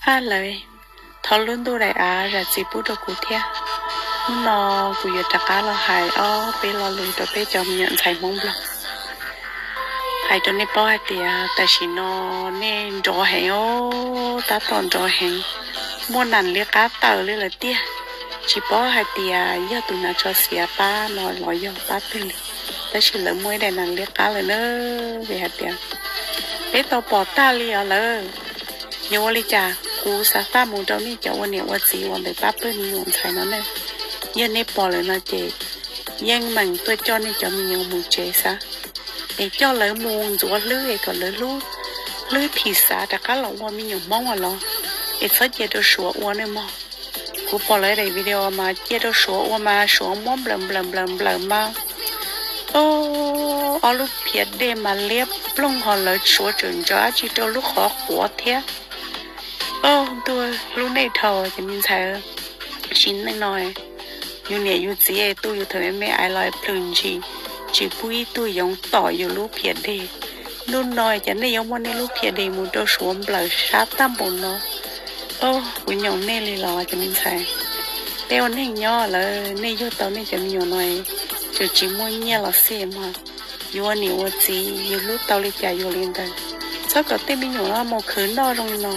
à lời thọ luôn tôi đại à ra chỉ bút được cụ thia. Nó cụ giờ chắc cá lo hại o, bé lo lùi đó bé chồng nhận xài mông bọc. Hại cho nên bao hai tia tại chỉ nó nên trò hẹn ô ta toàn trò hẹn. Mua nàn liếc cá tờ liếc là tia. Chỉ bỏ hai tia giờ tụi nó cho xỉa ba nó lo giờ ba tiền ta chỉ lỡ mới đây nàn liếc cá là nữa về hai tia bé tao bỏ ta liếc là nhiều lý cha cú sa ta mù đâu mi cháu anh yêu gì anh bị bắp bên nhiều thầy nó này yên nếp bỏ lại nó chế yên mặn tôi cho nên cháu mình nhiều mù chế sa để cho lỡ mù rửa lưới để còn lỡ lú lưới thì sa đã cá lẩu wa mình nhiều mong à lo. Để phát chế đồ sủa wa này mà cú bỏ lại đây video mà chế đồ sủa wa mà sủa mắm blầm blầm blầm blầm mà. Ô, ở phía đêm mà liếp lông họ lỡ sủa trường gió chỉ cho lúc họ quá thế. งมองว่าเราไอ้สักเจตัวชัวอ้วนเนี่ยมองกูปอเลยในวิดีโอมาเจตัวชัวอ้วนมาชัวม้วนเบลมเบลมเบลมเบลมมาโอ้เอาลูกเพียดเดมาเลียบปลุ้งหอเลยชัวจนจ้าจีตัวลูกขอหัวเทีย ô tôi lúc này thầu thì mình thấy chín này nói yêu nhẹ yêu gì tôi yêu thời mẹ ai nói plun chi chỉ bui tôi dùng tỏi yêu lúc phía đi luôn nói cho nên dùng món này lúc phía đi muốn cho xuống bờ sát tam bốn nó ô quý nhộng này lì lò cho mình thấy đeo này nhỏ là này yêu tao này cho mình nói cho chỉ muốn nhẹ là xem mà yêu anh yêu gì yêu lúc tao đi chạy yêu lên đây chắc có tên mình nhỏ là một khứ đó rồi nó